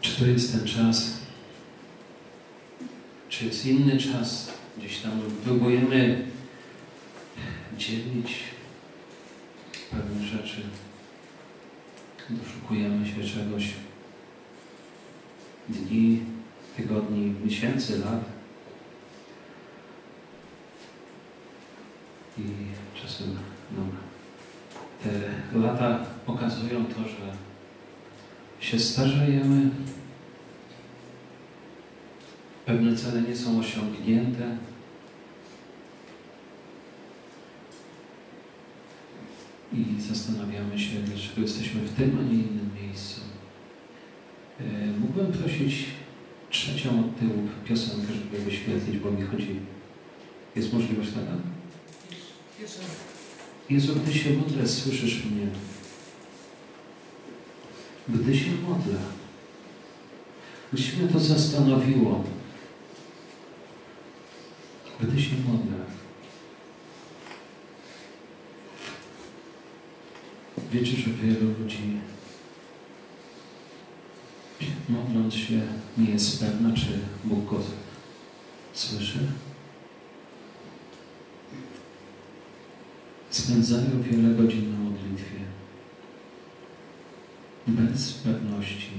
Czy to jest ten czas? Czy jest inny czas? Gdzieś tam próbujemy dzielić pewne rzeczy. Doszukujemy się czegoś. Dni, tygodni, miesięcy, lat. I czasem no, te lata pokazują to, że się starzejemy, pewne cele nie są osiągnięte. I zastanawiamy się, dlaczego jesteśmy w tym, a nie innym miejscu. E, mógłbym prosić trzecią od tyłu piosenkę, żeby wyświetlić, bo mi chodzi. Jest możliwość taka? Jezu, gdy się modlę, słyszysz mnie. Gdy się modlę. Gdyś mnie to zastanowiło. Gdy się modlę. Wiecie, że wielu ludzi modląc się nie jest pewna, czy Bóg go słyszy. Spędzają wiele godzin na. Bez pewności.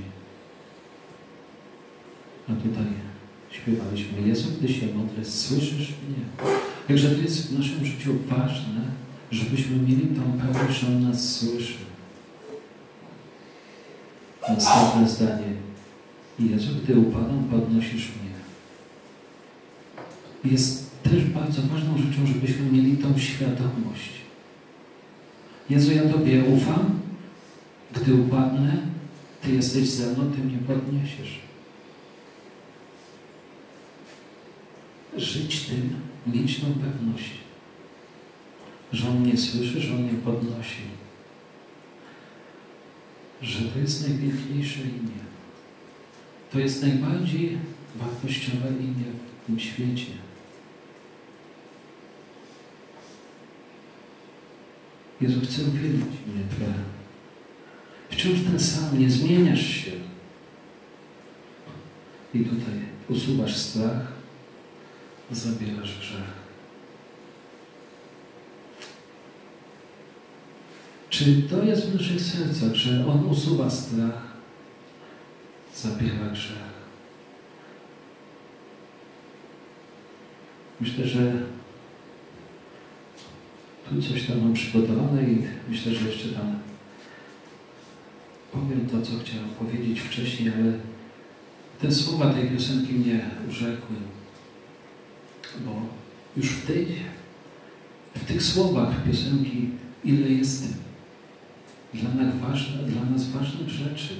A tutaj śpiewaliśmy, Jezu, gdy się modlę, słyszysz mnie. Także to jest w naszym życiu ważne, żebyśmy mieli tą pewność, że On nas słyszy. Następne zdanie. Jezu, gdy upadam, podnosisz mnie. Jest też bardzo ważną rzeczą, żebyśmy mieli tą świadomość. Jezu, ja Tobie ufam. Gdy upadnę, Ty jesteś ze mną, Ty mnie podniesiesz. Żyć tym, mieć tą pewność, że On mnie słyszy, że On mnie podnosi. Że to jest najpiękniejsze imię. To jest najbardziej wartościowe imię w tym świecie. Jezu, chcę uwielbić mnie Twoje. Wciąż ten sam, nie zmieniasz się. I tutaj usuwasz strach, zabierasz grzech. Czy to jest w naszych sercach, że On usuwa strach, zabiera grzech? Myślę, że tu coś tam mam przygotowane i myślę, że jeszcze tam powiem to, co chciałem powiedzieć wcześniej, ale te słowa tej piosenki mnie urzekły, bo już w, tej, w tych słowach piosenki ile jest dla nas, ważne, dla nas ważnych rzeczy.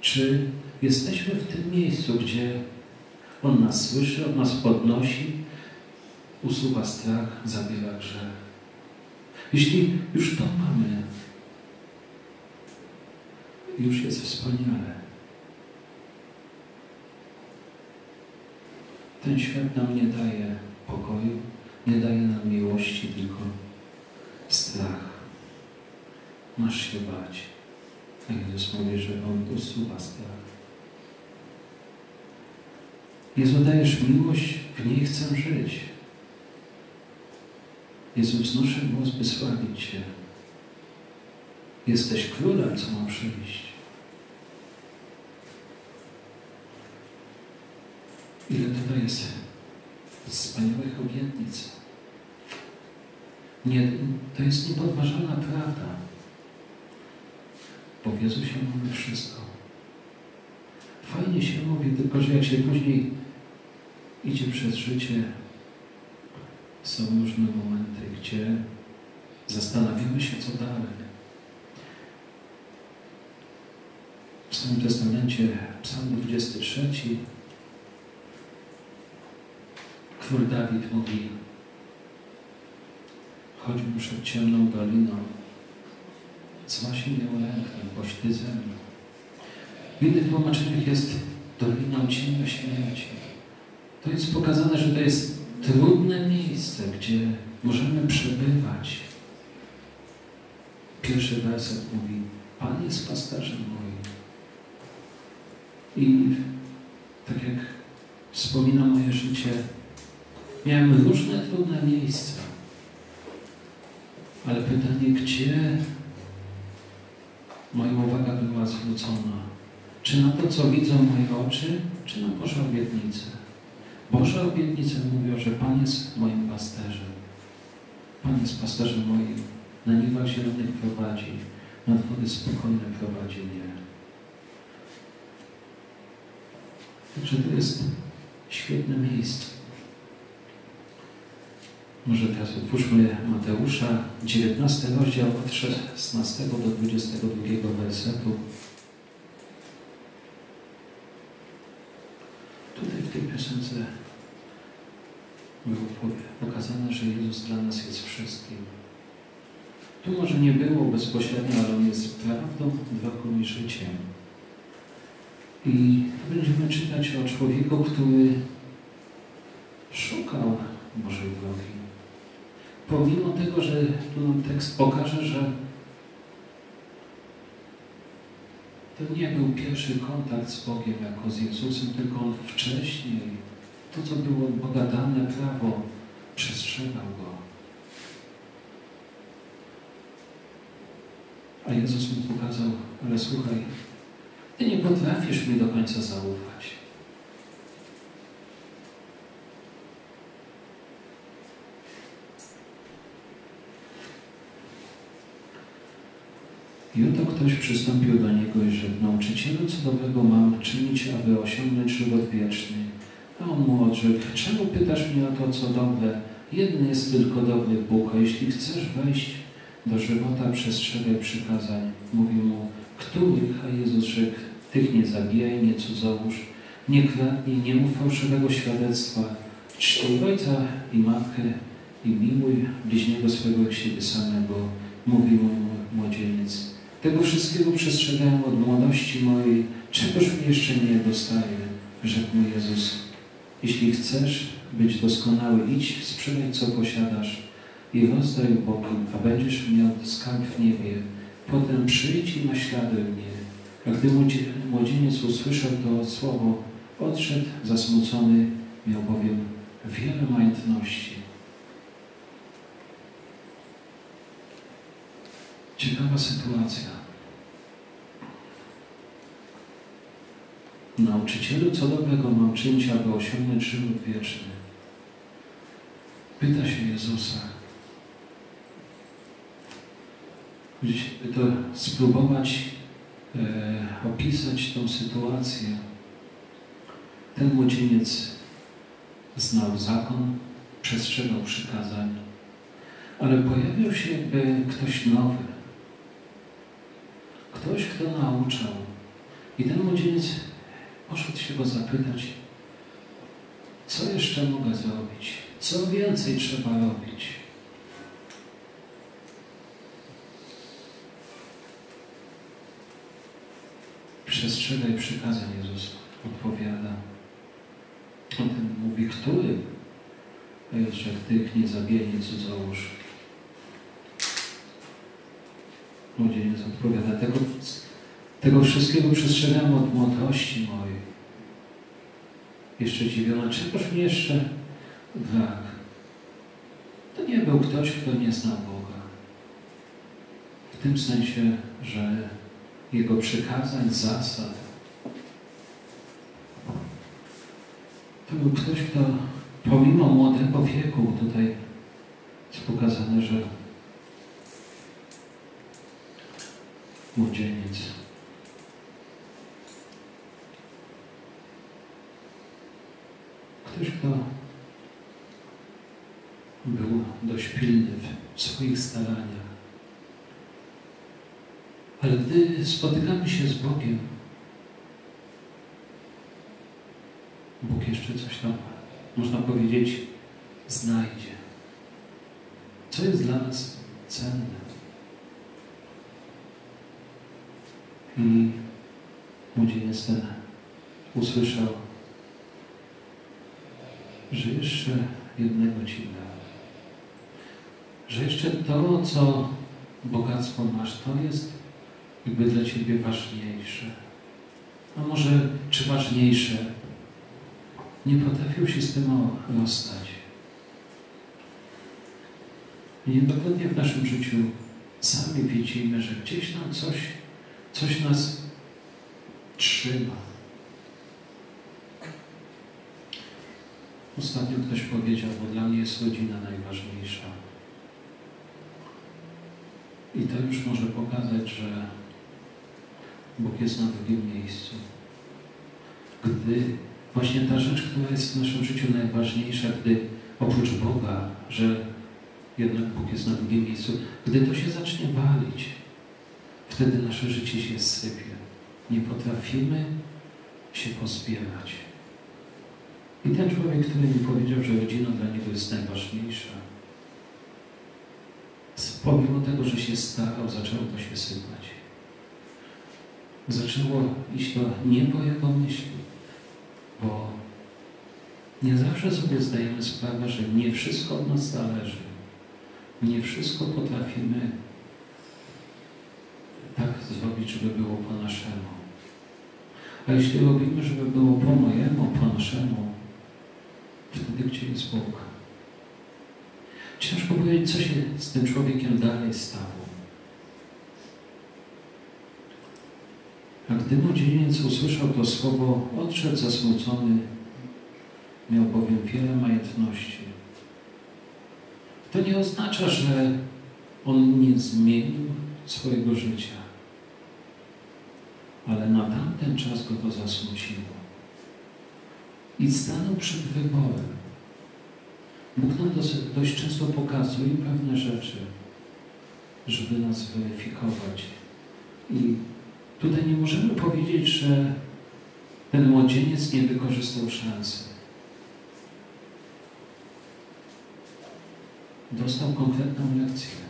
Czy jesteśmy w tym miejscu, gdzie On nas słyszy, On nas podnosi, usuwa strach, zabiera grzech. Jeśli już to mamy, już jest wspaniale. Ten świat nam nie daje pokoju, nie daje nam miłości, tylko strach. Masz się bać. A Jezus mówi, że On usuwa strach. Jezu, dajesz miłość, w niej chcę żyć. Jezu, wznoszę głos, by sławić Cię. Jesteś królem, co ma przyjść. Ile tutaj jest wspaniałych obietnic. Nie, to jest niepodważalna prawda. Bo w Jezusie mamy wszystko. Fajnie się mówi, tylko że jak się później idzie przez życie, są różne momenty, gdzie zastanawiamy się, co dalej. W Starym Testamencie, Psalm 23, król Dawid mówi, choćbym przed ciemną doliną, zła się nie ulęknę, boś Ty ze mną. W innych tłumaczeniach jest doliną cienia śmierci. To jest pokazane, że to jest trudne miejsce, gdzie możemy przebywać. Pierwszy werset mówi, Pan jest pasterzem moim. I tak jak wspominam moje życie, miałem różne trudne miejsca. Ale pytanie, gdzie moja uwaga była zwrócona? Czy na to, co widzą moje oczy, czy na Boże obietnice? Boże obietnice mówią, że Pan jest moim pasterzem. Pan jest pasterzem moim. Na niwach zielonych prowadzi, nad wody spokojne prowadzi mnie. Także to jest świetne miejsce. Może teraz otwórzmy Mateusza, 19 rozdział od 16 do 22 wersetu. Tutaj w tej piosence było pokazane, że Jezus dla nas jest wszystkim. Tu może nie było bezpośrednio, ale On jest prawdą, drogą i życiem. I będziemy czytać o człowieku, który szukał Bożej drogi. Pomimo tego, że tu nam tekst pokaże, że to nie był pierwszy kontakt z Bogiem jako z Jezusem, tylko on wcześniej, to co było od Boga dane prawo, przestrzegał go. A Jezus mu pokazał, ale słuchaj, ty nie potrafisz mi do końca zaufać. I oto ktoś przystąpił do niego i rzekł, nauczycielu, co dobrego mam czynić, aby osiągnąć żywot wieczny? A on mu odrzekł, czemu pytasz mnie o to, co dobre? Jeden jest tylko dobry Bóg, a jeśli chcesz wejść do żywota, przestrzegaj przykazań. Mówił mu, których? A Jezus rzekł, tych nie zabijaj, nie cudzołóż, nie kradnij, nie mów fałszywego świadectwa, czcij ojca i matkę i miłuj bliźniego swego jak siebie samego. Mówił mu młodzieniec. Tego wszystkiego przestrzegałem od młodości mojej, czegoż mi jeszcze nie dostaje, rzekł mu Jezus. Jeśli chcesz być doskonały, idź, sprzedaj co posiadasz i rozdaj ubogim, a będziesz miał skarb w niebie. Potem przyjdź i naśladuj mnie. A gdy młodzieniec usłyszał to słowo, odszedł zasmucony, miał bowiem wiele majątności. Ciekawa sytuacja. Nauczycielu, co dobrego mam czynić, aby osiągnąć żywot wieczny? Pyta się Jezusa. To spróbować e, opisać tą sytuację. Ten młodzieniec znał zakon, przestrzegał przykazań, ale pojawił się jakby ktoś nowy. Ktoś, kto nauczał. I ten młodzieniec poszedł się go zapytać, co jeszcze mogę zrobić? Co więcej trzeba robić? Przestrzegaj przykazań Jezus odpowiada. O tym mówi, który? Jeszcze tych nie zabijaj, nie cudzołóż. Młodzieniec odpowiada, tego, tego wszystkiego przestrzegam od młodości mojej. Jeszcze dziwiona, czegoż mi jeszcze brak? To nie był ktoś, kto nie znał Boga. W tym sensie, że Jego przykazań, zasad. To był ktoś, kto pomimo młodego wieku, tutaj jest pokazane, że młodzieniec. Ktoś, kto był dość pilny w swoich staraniach. Ale gdy spotykamy się z Bogiem, Bóg jeszcze coś tam, można powiedzieć, znajdzie. Co jest dla nas cenne? I młodzieniec ten usłyszał, że jeszcze jednego Ci da. Że jeszcze to, co bogactwo masz, to jest jakby dla Ciebie ważniejsze. a może czy ważniejsze, nie potrafił się z tym rozstać. I niedogodnie w naszym życiu sami widzimy, że gdzieś tam coś, coś nas trzyma. Ostatnio ktoś powiedział, bo dla mnie jest rodzina najważniejsza. I to już może pokazać, że Bóg jest na drugim miejscu. Gdy właśnie ta rzecz, która jest w naszym życiu najważniejsza, gdy oprócz Boga, że jednak Bóg jest na drugim miejscu, gdy to się zacznie walić, wtedy nasze życie się sypie. Nie potrafimy się pozbierać. I ten człowiek, który mi powiedział, że rodzina dla niego jest najważniejsza, pomimo tego, że się starał, zaczęło to się sypać. Zaczęło iść to nie po jego myśli, bo nie zawsze sobie zdajemy sprawę, że nie wszystko od nas zależy. Nie wszystko potrafimy tak zrobić, żeby było po naszemu. A jeśli robimy, żeby było po mojemu, po naszemu, wtedy gdzie jest Bóg? Ciężko powiedzieć, co się z tym człowiekiem dalej stało. A gdy młodzieniec usłyszał to słowo, odszedł zasmucony, miał bowiem wiele majątności. To nie oznacza, że on nie zmienił swojego życia, ale na tamten czas go to zasmuciło. I stanął przed wyborem. Bóg nam dość często pokazuje pewne rzeczy, żeby nas weryfikować. I tutaj nie możemy powiedzieć, że ten młodzieniec nie wykorzystał szansy. Dostał konkretną lekcję.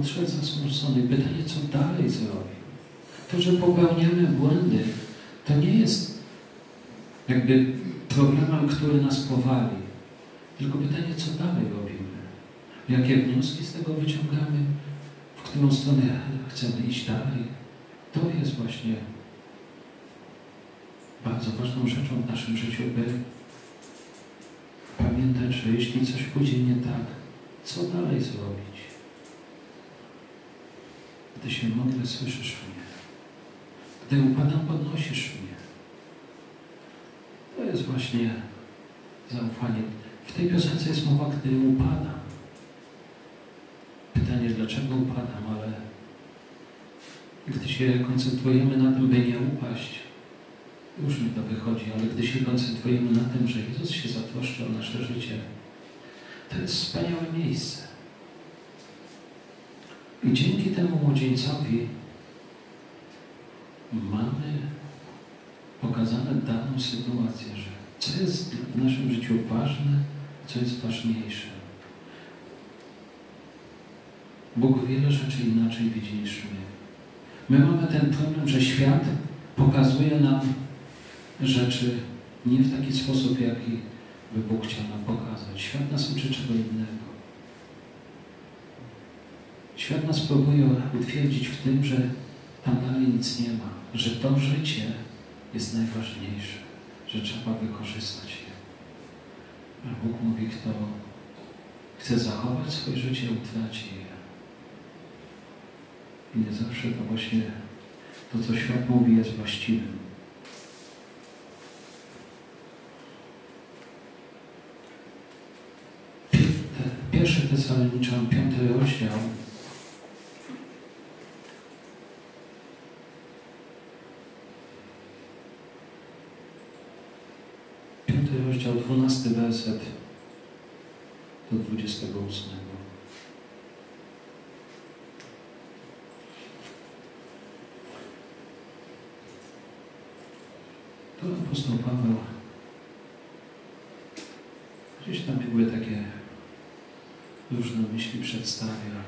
Odszedł zasmucony. Pytanie, co dalej zrobił? To, że popełniamy błędy, to nie jest jakby problemem, który nas powali. Tylko pytanie, co dalej robimy? Jakie wnioski z tego wyciągamy? W którą stronę chcemy iść dalej? To jest właśnie bardzo ważną rzeczą w naszym życiu, by pamiętać, że jeśli coś pójdzie nie tak, co dalej zrobić? Gdy się modlę, słyszysz mnie. Gdy upadam, podnosisz mnie. To jest właśnie zaufanie. W tej piosence jest mowa, gdy upadam. Pytanie, dlaczego upadam, ale gdy się koncentrujemy na tym, by nie upaść, już mi to wychodzi, ale gdy się koncentrujemy na tym, że Jezus się zatroszczy o nasze życie, to jest wspaniałe miejsce. I dzięki temu młodzieńcowi mamy pokazane daną sytuację, że co jest w naszym życiu ważne, co jest ważniejsze. Bóg wiele rzeczy inaczej widzi niż my. My mamy ten problem, że świat pokazuje nam rzeczy nie w taki sposób, jaki by Bóg chciał nam pokazać. Świat nas uczy czego innego. Świat nas próbuje utwierdzić w tym, że tam dalej nic nie ma, że to życie jest najważniejsze, że trzeba wykorzystać je. A Bóg mówi, kto chce zachować swoje życie, utraci je. I nie zawsze to właśnie to, co świat mówi, jest właściwym. Pierwszy Tesaloniczan, piąty rozdział. Piąty rozdział, dwunasty werset do dwudziestego ósmego. To apostoł Paweł gdzieś tam jakby takie różne myśli przedstawia.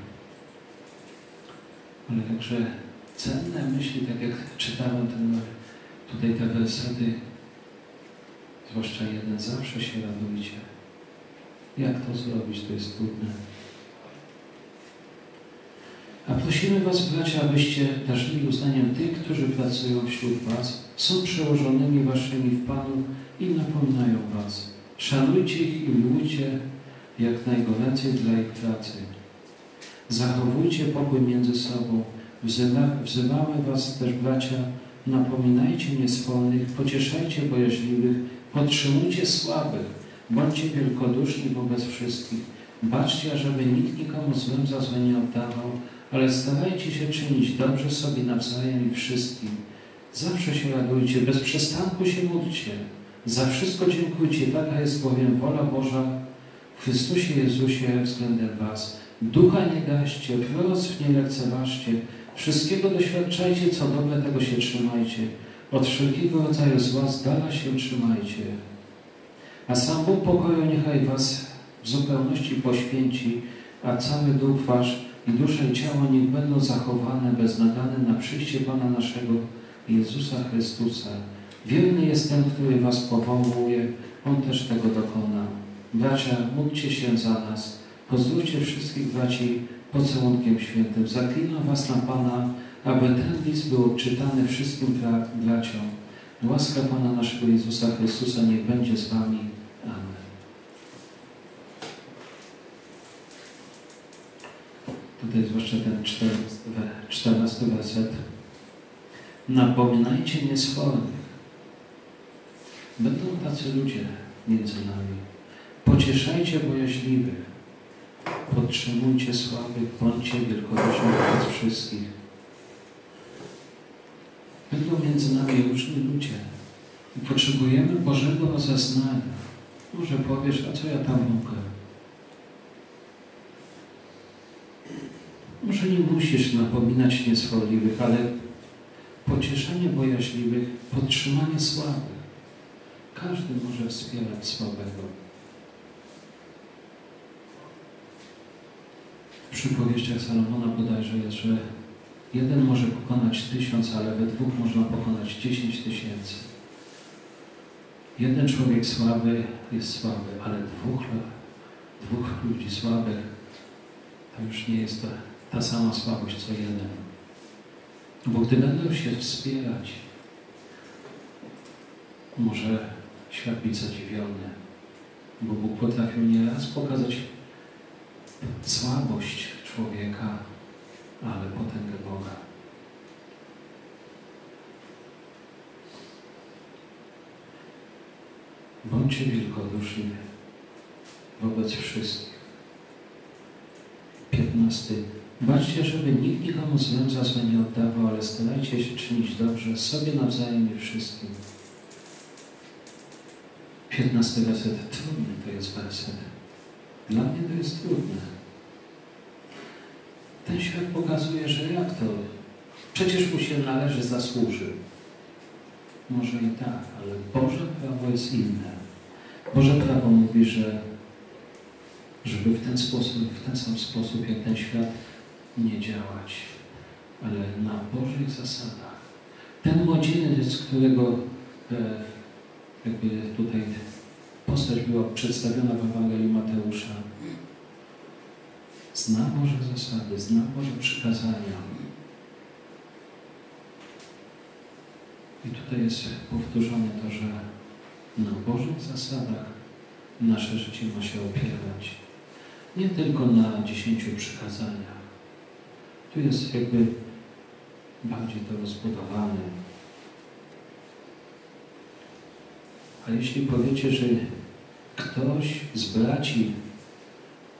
Ale także cenne myśli, tak jak czytałem ten, tutaj te wersety, zwłaszcza jeden, zawsze się radujcie. Jak to zrobić, to jest trudne. A prosimy Was, bracia, abyście darzyli uznaniem tych, którzy pracują wśród Was, są przełożonymi Waszymi w Panu i napominają Was. Szanujcie ich i miłujcie jak najgoręcej dla ich pracy. Zachowujcie pokój między sobą. Wzywa, wzywamy Was też, bracia, napominajcie nieswolnych, pocieszajcie bojaźliwych, podtrzymujcie słabych, bądźcie wielkoduszni wobec wszystkich. Baczcie, ażeby nikt nikomu złym za złe nie oddawał, ale starajcie się czynić dobrze sobie nawzajem i wszystkim. Zawsze się radujcie, bez przestanku się módlcie. Za wszystko dziękujcie, taka jest bowiem wola Boża w Chrystusie Jezusie względem Was. Ducha nie gaście, proroctw nie lekceważcie, wszystkiego doświadczajcie, co dobre, tego się trzymajcie. Od wszelkiego rodzaju zła z dala się trzymajcie. A sam Bóg pokoju niechaj Was w zupełności poświęci, a cały duch Wasz i dusza i ciało niech będą zachowane beznagane na przyjście Pana naszego Jezusa Chrystusa. Wierny jest ten, który Was powołuje, On też tego dokona. Bracia, módlcie się za nas. Pozdrówcie wszystkich braci pocałunkiem świętym. Zaklinam Was na Pana, aby ten list był odczytany wszystkim bra braciom. Łaska Pana naszego Jezusa Chrystusa niech będzie z Wami. Amen. Tutaj zwłaszcza ten 14 werset. Napominajcie niesfornych. Będą tacy ludzie między nami. Pocieszajcie bojaźliwych. Podtrzymujcie słabych, bądźcie wielkoduszni wobec wszystkich. Będą między nami różni ludzie. I potrzebujemy Bożego rozeznania. Może powiesz, a co ja tam mogę? Może nie musisz napominać niesforliwych, ale pocieszenie bojaźliwych, podtrzymanie słabych. Każdy może wspierać słabego. W przypowieściach Salomona bodajże jest, że jeden może pokonać tysiąc, ale we dwóch można pokonać dziesięć tysięcy. Jeden człowiek słaby jest słaby, ale dwóch, dwóch ludzi słabych to już nie jest to ta sama słabość co jeden. Bo gdy będą się wspierać, może świat być zadziwiony, bo Bóg potrafił nieraz pokazać słabość człowieka, ale potęgę Boga. Bądźcie wielkoduszni wobec wszystkich. 15. Baczcie, żeby nikt nikomu za złe nie oddawał, ale starajcie się czynić dobrze sobie nawzajem i wszystkim. 15 werset. Trudny to jest werset. Dla mnie to jest trudne. Ten świat pokazuje, że jak to? Przecież mu się należy, zasłuży. Może i tak, ale Boże prawo jest inne. Boże prawo mówi, że żeby w ten sposób, w ten sam sposób jak ten świat nie działać, ale na Bożych zasadach. Ten młodzieniec, którego e, jakby tutaj postać była przedstawiona w Ewangelii Mateusza, zna Boże zasady, zna Boże przykazania. I tutaj jest powtórzone to, że na Bożych zasadach nasze życie ma się opierać. Nie tylko na dziesięciu przykazaniach. Tu jest jakby bardziej to rozbudowane. A jeśli powiecie, że ktoś z braci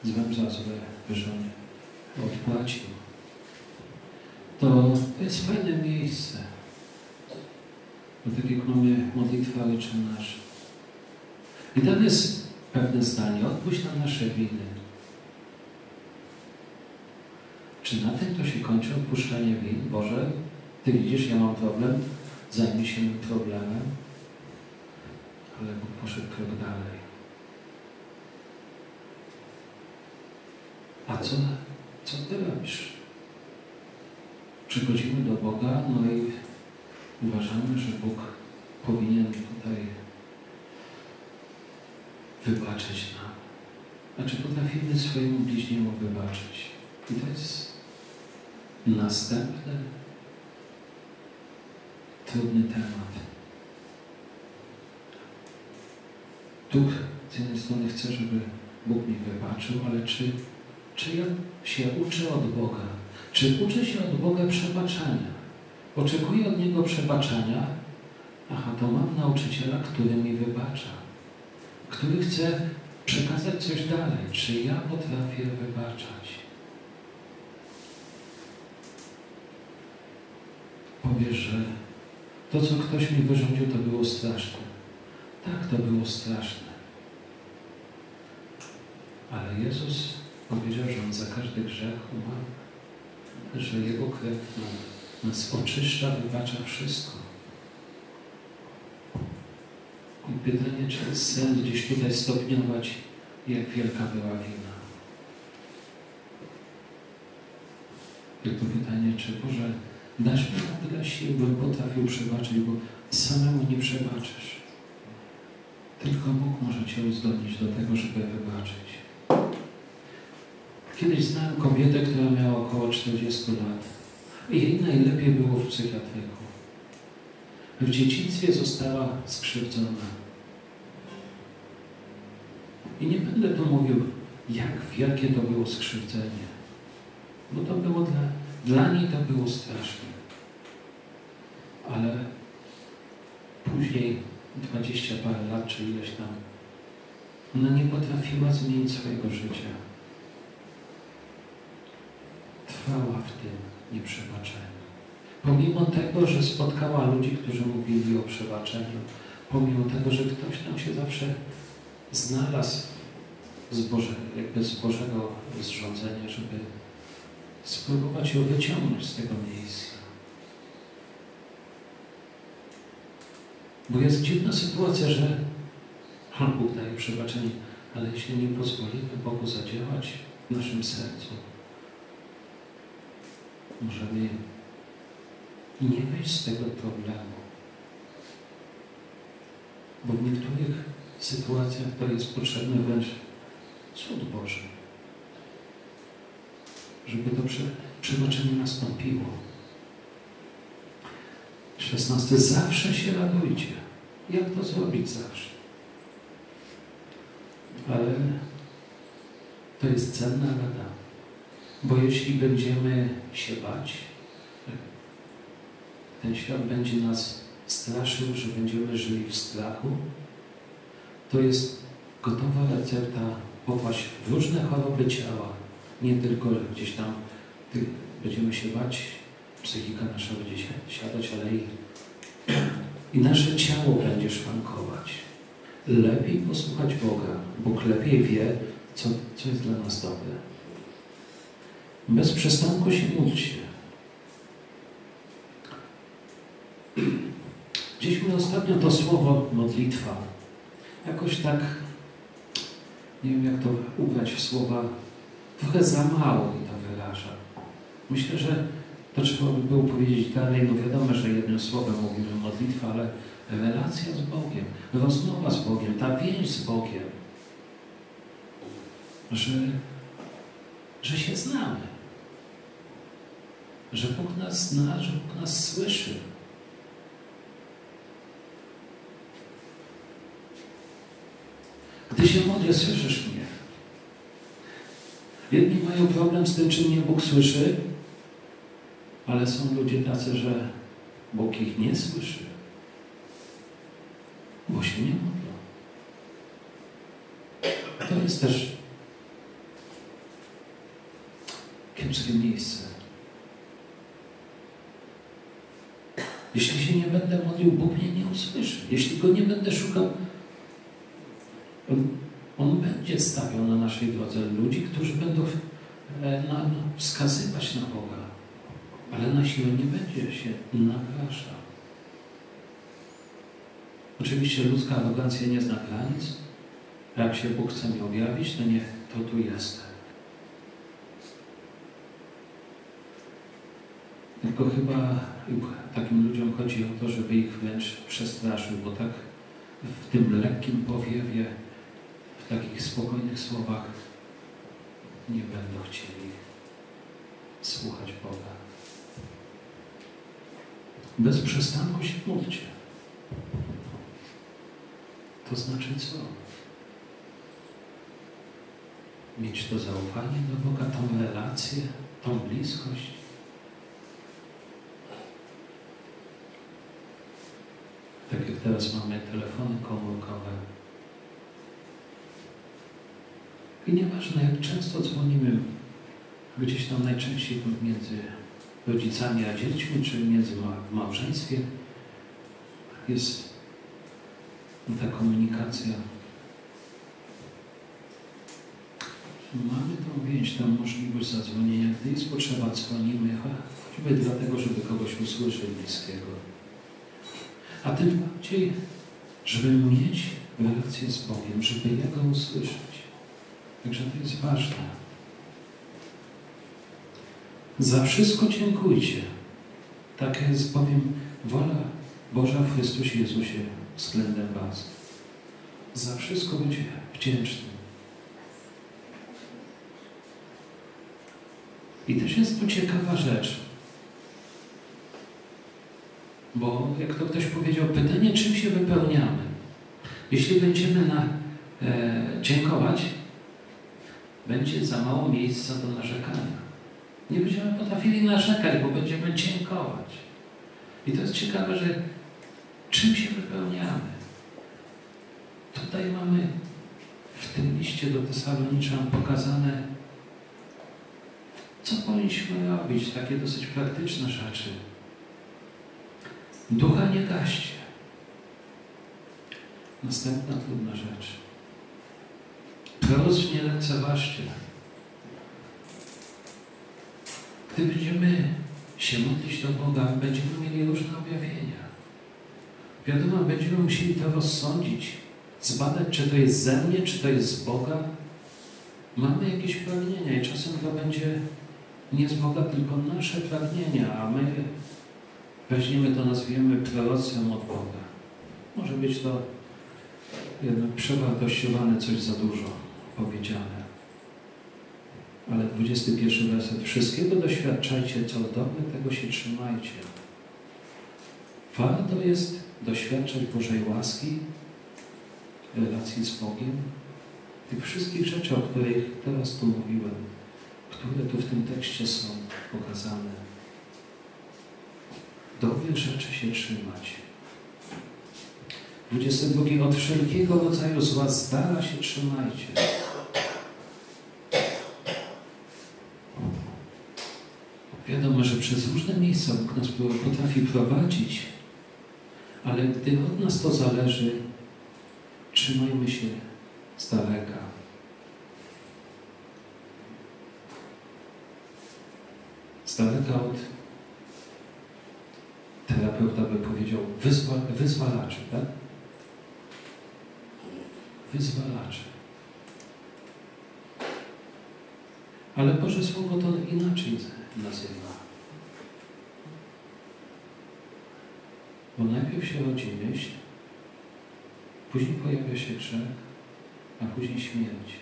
złem za złe wyrząd odpłacił, to jest fajne miejsce. Bo tak jak mamy modlitwę Ojcze Nasz. I tam jest pewne zdanie, odpuść nam nasze winy. Czy na tym to się kończy odpuszczanie win? Boże, Ty widzisz, ja mam problem, zajmij się problemem. Ale Bóg poszedł krok dalej. A co, co Ty robisz? Przychodzimy do Boga, no i uważamy, że Bóg powinien tutaj wybaczyć nam. A czy potrafimy swojemu bliźniemu wybaczyć? I to jest Następny trudny temat. Tu z jednej strony chcę, żeby Bóg mi wybaczył, ale czy, czy ja się uczę od Boga? Czy uczę się od Boga przebaczania? Oczekuję od Niego przebaczania, aha, to mam nauczyciela, który mi wybacza, który chce przekazać coś dalej. Czy ja potrafię wybaczać? Powiesz, że to, co ktoś mi wyrządził, to było straszne. Tak, to było straszne. Ale Jezus powiedział, że On za każdy grzech umarł, że Jego krew nas oczyszcza, wybacza wszystko. I pytanie, czy sens gdzieś tutaj stopniować, jak wielka była wina. Tylko pytanie, czy Boże, dasz mi na tyle sił, bym potrafił przebaczyć, bo samemu nie przebaczysz. Tylko Bóg może Cię uzdolnić do tego, żeby wybaczyć. Kiedyś znałem kobietę, która miała około 40 lat. Jej najlepiej było w psychiatryku. W dzieciństwie została skrzywdzona. I nie będę tu mówił, jak wielkie to było skrzywdzenie. Bo to było dla, dla niej to było straszne. Ale później, dwadzieścia parę lat, czy ileś tam, ona nie potrafiła zmienić swojego życia. Trwała w tym nieprzebaczeniu. Pomimo tego, że spotkała ludzi, którzy mówili o przebaczeniu, pomimo tego, że ktoś tam się zawsze znalazł z, Boże, jakby z Bożego zrządzenia, żeby spróbować ją wyciągnąć z tego miejsca. Bo jest dziwna sytuacja, że Bóg daje przebaczenie, ale jeśli nie pozwolimy Bogu zadziałać w naszym sercu, możemy nie wyjść z tego problemu. Bo w niektórych sytuacjach to jest potrzebny wręcz cud Boży, żeby to przebaczenie nastąpiło. 16. Zawsze się radujcie. Jak to zrobić zawsze? Ale to jest cenna rada. Bo jeśli będziemy się bać, ten świat będzie nas straszył, że będziemy żyli w strachu, to jest gotowa recepta popaść w różne choroby ciała, nie tylko gdzieś tam będziemy się bać, psychika nasza będzie siadać, ale i, i nasze ciało będzie szwankować. Lepiej posłuchać Boga, Bóg lepiej wie, co, co jest dla nas dobre. Bez przestanku się módlcie. Gdzieś mi ostatnio to słowo modlitwa jakoś tak, nie wiem jak to ubrać w słowa, trochę za mało mi to wyraża. Myślę, że to trzeba by było powiedzieć dalej, no wiadomo, że jednym słowem mówimy modlitwa, ale relacja z Bogiem, rozmowa z Bogiem, ta więź z Bogiem, że, że się znamy że Bóg nas zna, że Bóg nas słyszy. Gdy się modlę, słyszysz mnie. Jedni mają problem z tym, czy mnie Bóg słyszy, ale są ludzie tacy, że Bóg ich nie słyszy, bo się nie modlą. To jest też kiepskie miejsce. Jeśli się nie będę modlił, Bóg mnie nie usłyszy. Jeśli Go nie będę szukał, On, będzie stawiał na naszej drodze ludzi, którzy będą e, wskazywać na Boga. Ale na siłę nie będzie się napraszał. Oczywiście ludzka arogancja nie zna granic. Jak się Bóg chce mi objawić, to niech to tu jestem. Tylko chyba takim ludziom chodzi o to, żeby ich wręcz przestraszył, bo tak w tym lekkim powiewie, w takich spokojnych słowach nie będą chcieli słuchać Boga. Bez przestanku się módlcie. To znaczy co? Mieć to zaufanie do Boga, tą relację, tą bliskość. Tak jak teraz mamy telefony komórkowe. I nieważne jak często dzwonimy, gdzieś tam najczęściej między rodzicami a dziećmi, czy między w małżeństwie jest ta komunikacja. Mamy tą więź, tą możliwość zadzwonienia. Gdy jest potrzeba, dzwonimy, choćby dlatego, żeby kogoś usłyszeć bliskiego. A tym bardziej, żeby mieć relację z Bogiem, żeby Jego usłyszeć. Także to jest ważne. Za wszystko dziękujcie. Taka jest bowiem wola Boża w Chrystusie Jezusie względem Was. Za wszystko być wdzięcznym. I też jest tu ciekawa rzecz. Bo jak to ktoś powiedział, pytanie, czym się wypełniamy? Jeśli będziemy na, e, dziękować, będzie za mało miejsca do narzekania. Nie będziemy potrafili narzekać, bo będziemy dziękować. I to jest ciekawe, że czym się wypełniamy. Tutaj mamy w tym liście do Tesaloniczan pokazane, co powinniśmy robić, takie dosyć praktyczne rzeczy. Ducha nie gaście. Następna trudna rzecz. Proroc nie lekceważcie. Gdy będziemy się modlić do Boga, będziemy mieli różne objawienia. Wiadomo, będziemy musieli to rozsądzić, zbadać, czy to jest ze mnie, czy to jest z Boga. Mamy jakieś pragnienia i czasem to będzie nie z Boga, tylko nasze pragnienia, a my weźmiemy to, nazwiemy proroctwem od Boga. Może być to przewartościowane, coś za dużo powiedziane. Ale 21 werset. Wszystkiego doświadczajcie, co dobre, tego się trzymajcie. Warto jest doświadczać Bożej łaski, relacji z Bogiem, tych wszystkich rzeczy, o których teraz tu mówiłem, które tu w tym tekście są pokazane. Dobrych rzeczy się trzymać. 22. Od wszelkiego rodzaju zła zdara się trzymajcie. Wiadomo, że przez różne miejsca Bóg nas potrafi prowadzić, ale gdy od nas to zależy, trzymajmy się z daleka. Z daleka od terapeuta by powiedział wyzwa, tak? Wyzwalaczy. Ale Boże Słowo to inaczej nazywa. Bo najpierw się rodzi myśl, później pojawia się grzech, a później śmierć.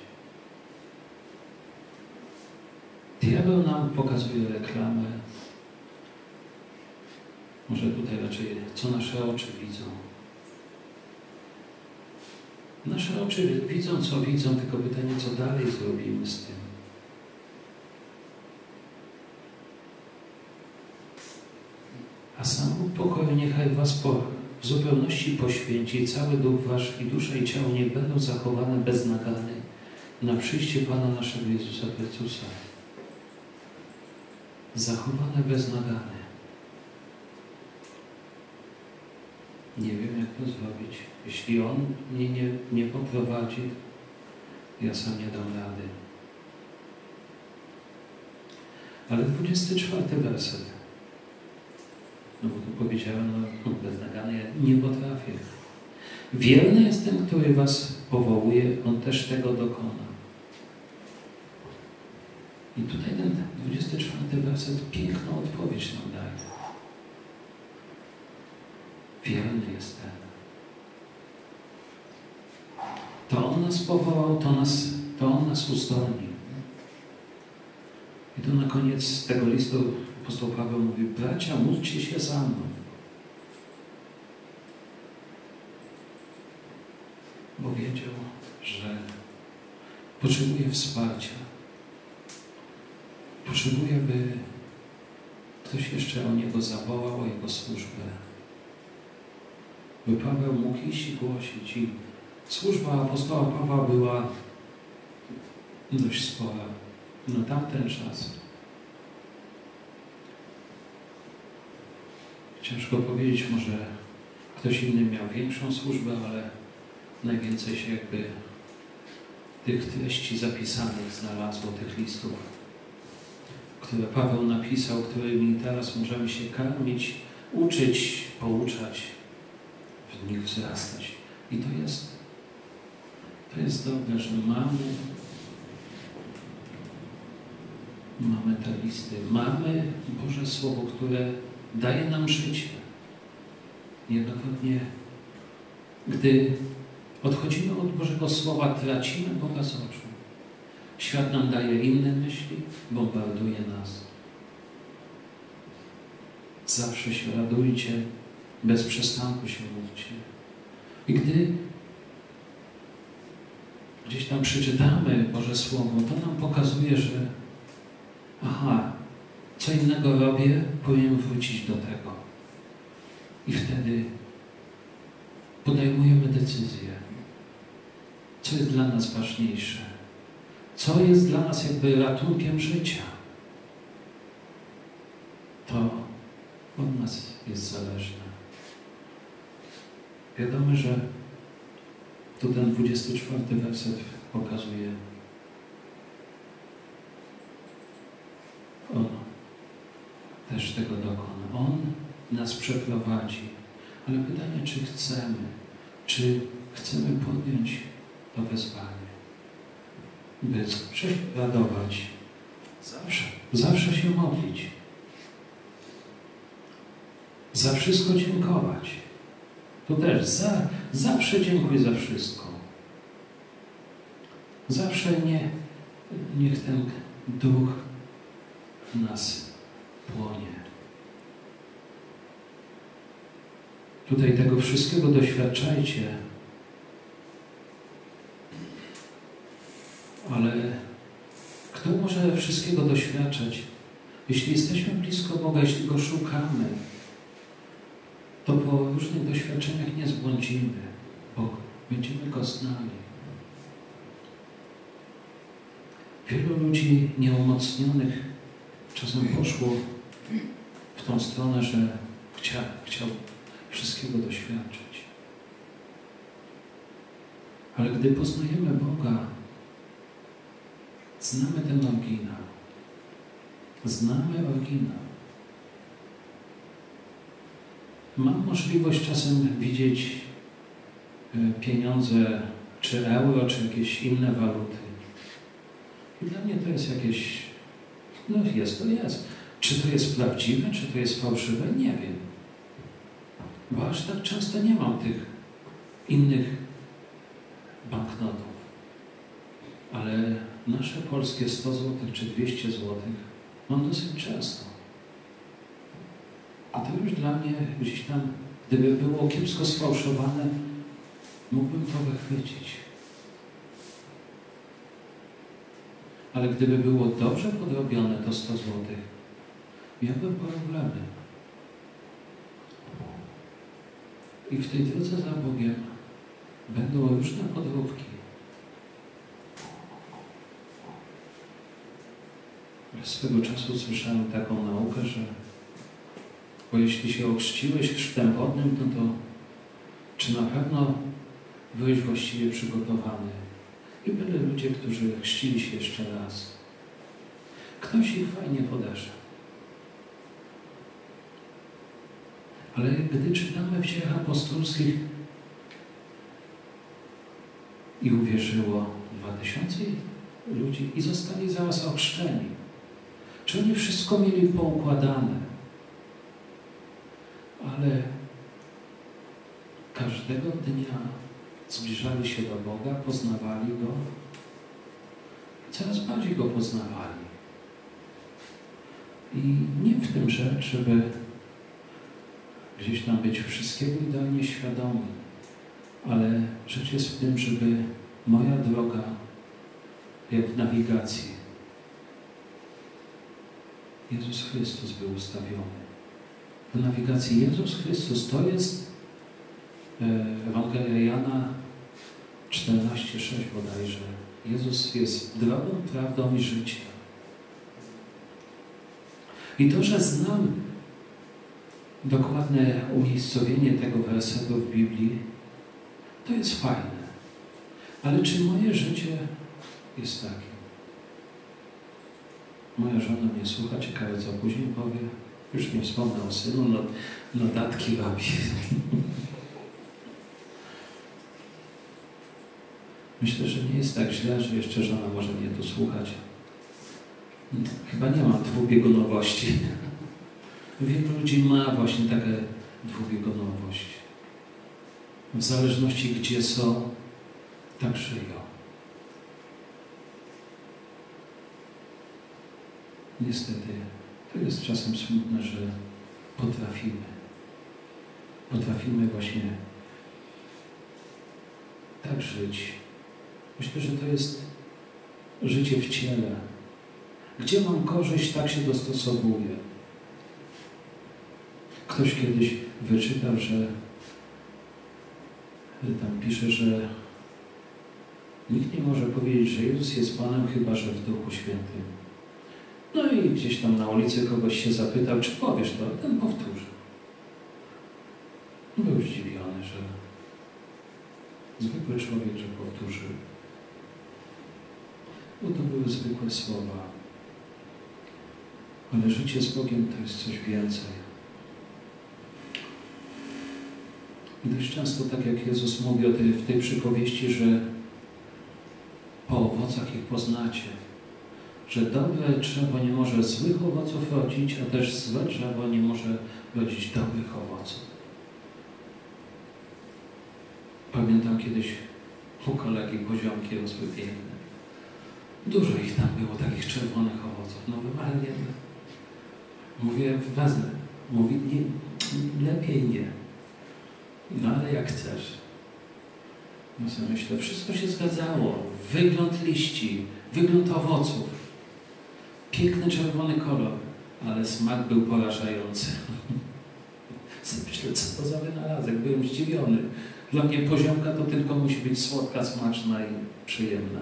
Diabeł nam pokazuje reklamę, może tutaj raczej, co nasze oczy widzą. Nasze oczy widzą, co widzą, tylko pytanie, co dalej zrobimy z tym. A sam pokoju niechaj was po, w zupełności poświęci, cały duch wasz i dusza i ciało niech będą zachowane bez nagany na przyjście Pana naszego Jezusa Chrystusa. Zachowane bez nagany. Nie wiem, jak to zrobić. Jeśli On mnie nie, nie poprowadzi, ja sam nie dam rady. Ale 24 werset. No bo tu powiedziałem, no bez nagany ja nie potrafię. Wierny jest ten, który was powołuje, on też tego dokona. I tutaj ten 24 werset piękną odpowiedź nam daje. Wierny jest ten. To On nas powołał, to, nas, to On nas uzdolnił. I tu na koniec tego listu apostoł Paweł mówi, bracia, módlcie się za mną. Bo wiedział, że potrzebuje wsparcia. Potrzebuje, by ktoś jeszcze o niego zawołał, o jego służbę. By Paweł mógł iść i głosić. I służba apostoła Pawła była dość spora na tamten czas. Ciężko powiedzieć, może ktoś inny miał większą służbę, ale najwięcej się jakby tych treści zapisanych znalazło, tych listów, które Paweł napisał, którymi teraz możemy się karmić, uczyć, pouczać, w nich wzrastać. I to jest, to jest dobre, że mamy, mamy te listy, mamy Boże Słowo, które daje nam życie. Niejednokrotnie, gdy odchodzimy od Bożego Słowa, tracimy Boga z oczu. Świat nam daje inne myśli, bombarduje nas. Zawsze się radujcie, bez przestanku się módlcie. I gdy gdzieś tam przeczytamy Boże Słowo, to nam pokazuje, że aha, co innego robię, powinien wrócić do tego. I wtedy podejmujemy decyzję, co jest dla nas ważniejsze, co jest dla nas jakby ratunkiem życia. To od nas jest zależne. Wiadomo, że tu ten 24 werset pokazuje On też tego dokona. On nas przeprowadzi. Ale pytanie, czy chcemy, czy chcemy podjąć to wezwanie, by prześladować, zawsze, zawsze się modlić, za wszystko dziękować. To też za, zawsze dziękuj za wszystko. Zawsze nie, niech ten duch nas płonie. Tutaj tego wszystkiego doświadczajcie, ale kto może wszystkiego doświadczać? Jeśli jesteśmy blisko Boga, jeśli Go szukamy, to po różnych doświadczeniach nie zbłądzimy, bo będziemy Go znali. Wielu ludzi nieumocnionych czasem poszło w tą stronę, że chciał, chciał wszystkiego doświadczyć. Ale gdy poznajemy Boga, znamy ten oryginał. Znamy oryginał. Mam możliwość czasem widzieć e, pieniądze, czy euro, czy jakieś inne waluty. I dla mnie to jest jakieś, no jest to jest. Czy to jest prawdziwe, czy to jest fałszywe, nie wiem. Bo aż tak często nie mam tych innych banknotów. Ale nasze polskie 100 zł czy 200 zł mam dosyć często. A to już dla mnie gdzieś tam, gdyby było kiepsko sfałszowane, mógłbym to wychwycić. Ale gdyby było dobrze podrobione to 100 zł, miałbym problemy. I w tej drodze za Bogiem będą różne podróbki. Swego czasu słyszałem taką naukę, że bo jeśli się ochrzciłeś chrztem wodnym, no to czy na pewno byłeś właściwie przygotowany? I byli ludzie, którzy chrzcili się jeszcze raz. Ktoś ich fajnie podeszedł. Ale gdy czytamy w dziejach apostolskich i uwierzyło dwa tysiące ludzi i zostali zaraz ochrzczeni. Czy oni wszystko mieli poukładane? Ale każdego dnia zbliżali się do Boga, poznawali Go i coraz bardziej Go poznawali. I nie w tym rzecz, żeby gdzieś tam być wszystkiego idealnie świadomy, Ale rzecz jest w tym, żeby moja droga, jak w nawigacji, Jezus Chrystus był ustawiony. W nawigacji Jezus Chrystus to jest e, Ewangelia Jana 14,6 bodajże. Jezus jest drogą, prawdą i życiem. I to, że znam dokładne umiejscowienie tego wersetu w Biblii, to jest fajne. Ale czy moje życie jest takie? Moja żona mnie słucha, ciekawe co później powie. Już nie wspomnę o synu, no, notatki robi. Myślę, że nie jest tak źle, że jeszcze żona może mnie tu słuchać. Chyba nie mam dwubiegunowości. Wielu ludzi ma właśnie taką dwubiegunowość. W zależności gdzie są, tak żyją. Niestety, to jest czasem smutne, że potrafimy. Potrafimy właśnie tak żyć. Myślę, że to jest życie w ciele. Gdzie mam korzyść, tak się dostosowuję. Ktoś kiedyś wyczytał, że tam pisze, że nikt nie może powiedzieć, że Jezus jest Panem, chyba że w Duchu Świętym. No i gdzieś tam na ulicy kogoś się zapytał, czy powiesz to, ten powtórzy. Był zdziwiony, że zwykły człowiek, że powtórzył. Bo to były zwykłe słowa. Ale życie z Bogiem to jest coś więcej. I dość często, tak jak Jezus mówi tej, w tej przypowieści, że po owocach ich poznacie, że dobre drzewo nie może złych owoców rodzić, a też złe drzewo nie może rodzić dobrych owoców. Pamiętam kiedyś u kolegi poziomki rosły piękne. Dużo ich tam było, takich czerwonych owoców. No ale nie. Mówię, wezmę. Mówi, nie, lepiej nie. No ale jak chcesz. No sobie myślę, wszystko się zgadzało. Wygląd liści, wygląd owoców. Piękny czerwony kolor, ale smak był porażający. myślę, co to za wynalazek. Byłem zdziwiony. Dla mnie poziomka to tylko musi być słodka, smaczna i przyjemna.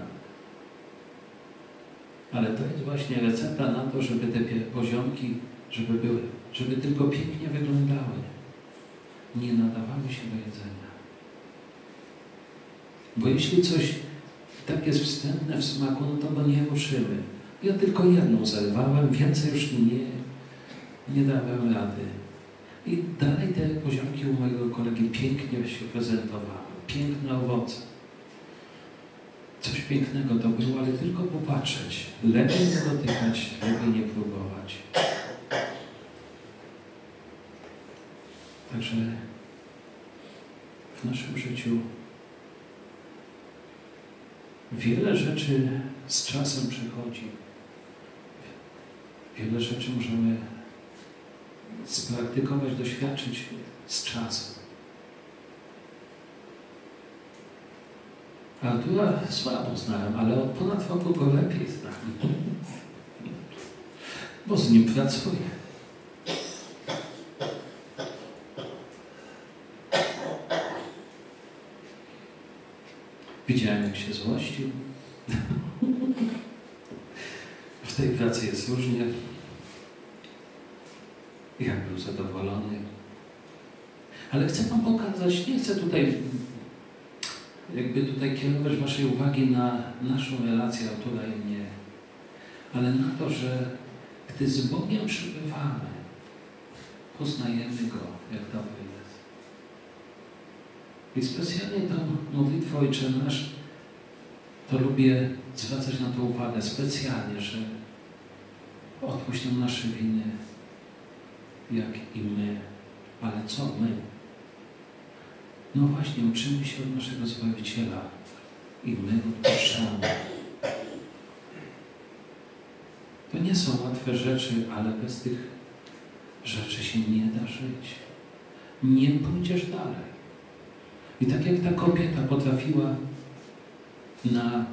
Ale to jest właśnie recepta na to, żeby te poziomki, żeby były, żeby tylko pięknie wyglądały. Nie nadawały się do jedzenia. Bo jeśli coś tak jest wstępne w smaku, no to go nie ruszymy. Ja tylko jedną zerwałem, więcej już nie, nie dałem rady. I dalej te poziomki u mojego kolegi pięknie się prezentowały. Piękne owoce. Coś pięknego to było, ale tylko popatrzeć. Lepiej nie dotykać, lepiej nie próbować. Także w naszym życiu wiele rzeczy z czasem przychodzi. Wiele rzeczy możemy spraktykować, doświadczyć z czasem. Artura słabo znałem, ale od ponad roku go lepiej znam. Bo z nim pracuję. Widziałem, jak się złościł. W tej pracy jest różnie. Jak był zadowolony. Ale chcę Wam pokazać, nie chcę tutaj jakby tutaj kierować Waszej uwagi na naszą relację autora i mnie, ale na to, że gdy z Bogiem przybywamy, poznajemy Go, jak dobry jest. I specjalnie tą modlitwę Ojcze Nasz to lubię zwracać na to uwagę specjalnie, że odpuść nam nasze winy, jak i my. Ale co my? No właśnie, uczymy się od naszego Zbawiciela i my odpuszczamy. To nie są łatwe rzeczy, ale bez tych rzeczy się nie da żyć. Nie pójdziesz dalej. I tak jak ta kobieta potrafiła na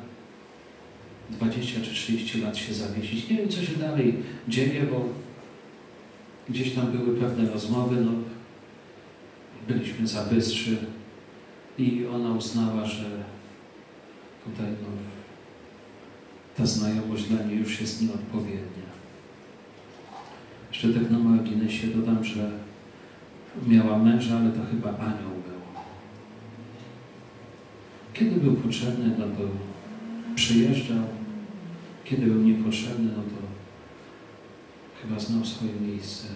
20 czy 30 lat się zawiesić. Nie wiem, co się dalej dzieje, bo gdzieś tam były pewne rozmowy, no, byliśmy za bystrzy i ona uznała, że tutaj no, ta znajomość dla niej już jest nieodpowiednia. Jeszcze tak na marginesie dodam, że miała męża, ale to chyba anioł był. Kiedy był potrzebny, no to przyjeżdżał. Kiedy był niepotrzebny, no to chyba znał swoje miejsce.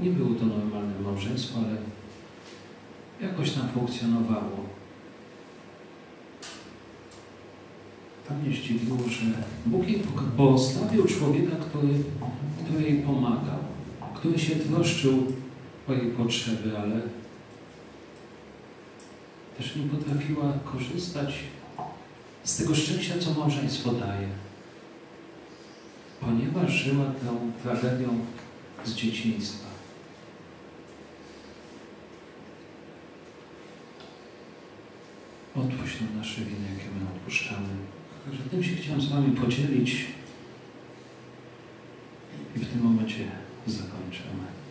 Nie było to normalne małżeństwo, ale jakoś tam funkcjonowało. Tam mnie zdziwiło, że Bóg jej postawił człowieka, który, który jej pomagał, który się troszczył o jej potrzeby, ale też nie potrafiła korzystać z tego szczęścia, co małżeństwo daje. Ponieważ żyła tą tragedią z dzieciństwa. Odpuść nam nasze winy, jakie my odpuszczamy. Także tym się chciałem z Wami podzielić i w tym momencie zakończymy.